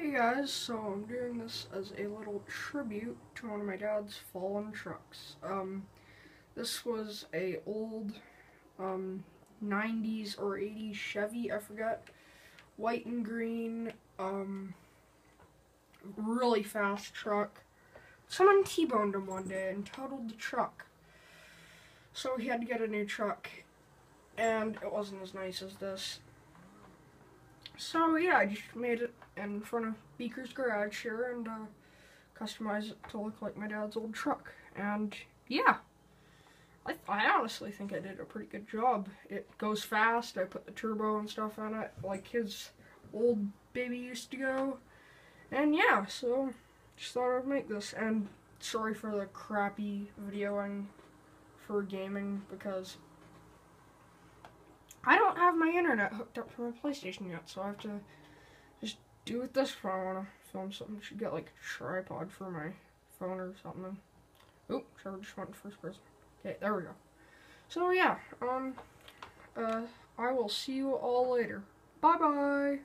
Hey guys, so I'm doing this as a little tribute to one of my dad's fallen trucks. Um, this was a old um, 90s or 80s Chevy, I forget, white and green, um, really fast truck. Someone T-boned him one day and totaled the truck. So he had to get a new truck, and it wasn't as nice as this. So yeah, I just made it in front of Beeker's garage here and uh, customized it to look like my dad's old truck. And yeah, I, I honestly think I did a pretty good job. It goes fast. I put the turbo and stuff on it like his old baby used to go. And yeah, so just thought I'd make this. And sorry for the crappy videoing for gaming because have my internet hooked up to my PlayStation yet, so I have to just do it this if I want to film something. I should get like a tripod for my phone or something. Oop, sorry, just went first person. Okay, there we go. So yeah, um, uh, I will see you all later. Bye bye.